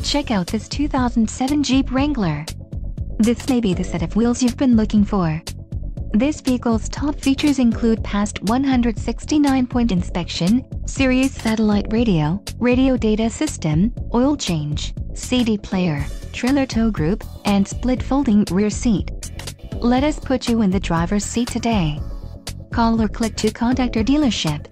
Check out this 2007 Jeep Wrangler. This may be the set of wheels you've been looking for. This vehicle's top features include passed 169-point inspection, Sirius satellite radio, radio data system, oil change, CD player, trailer tow group, and split folding rear seat. Let us put you in the driver's seat today. Call or click to contact our dealership.